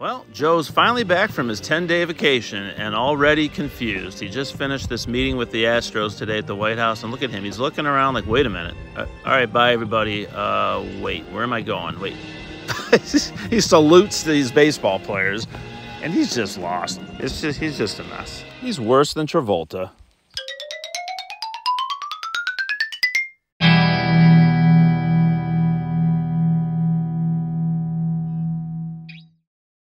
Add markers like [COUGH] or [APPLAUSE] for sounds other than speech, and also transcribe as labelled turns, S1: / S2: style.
S1: Well, Joe's finally back from his 10 day vacation and already confused. He just finished this meeting with the Astros today at the White House, and look at him. He's looking around like, wait a minute. Uh, all right, bye, everybody. Uh, wait, where am I going? Wait. [LAUGHS] he salutes these baseball players, and he's just lost. It's just, he's just a mess. He's worse than Travolta.